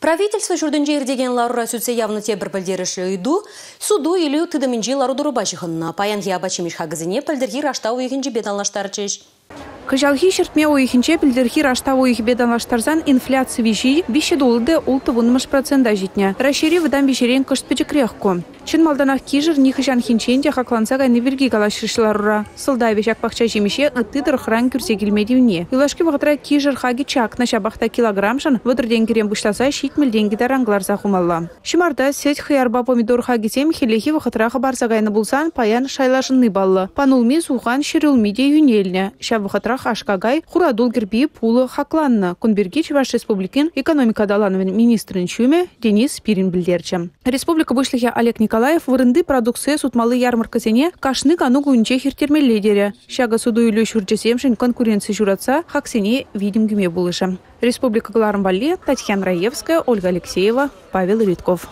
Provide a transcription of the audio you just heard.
Правительство жүрдінже ердеген ларура сүтсе явны тебір білдеріші үйду, суду илю тыдымынжи лару дұрубашығынна. Паян хиабачымыш хагызыне пілдіргі раштау егінжі бедалаштар чеш. Кыжалхи шертме ойхинче пілдерхи рашта ойхи беданлаштарзан инфляция виши виши долды улты вунмыш процента житне. Рашири выдан вишерен кышт печекрехко. Чын малданах кижыр нихыжан хинченде хакланса гайны вирги галашыршыларура. Сылда вешак пахча жемеше ыттыдыр хран күрсе келмедивне. Юлашки вғытра кижыр хаги чакна шабахта килограммшан выдырден керем бұштаса шитмел деньги даранглар захумалла. Шимарда сеть хыярба помидор хагисем хилехи вғытра барса гайны булсан паян шайлашынны баллы. Панулми сухан ширылмиде юнельне. Шаб вғытра ашкагай хурадул герби пулы хакланны. Кунберги Чуваш Республикин экономика далановен министрин чуме Денис Спирин билдерчі. Республика вышлихе Олег Николаев вырынды продукция сутмалы ярмаркасене кашны кану гунче хиртермелледере. Шага суду шурчесемшін конкуренция журатса хаксене видим гюме булышы. Республика Галармбале, Татьяна Раевская, Ольга Алексеева, Павел Ритков.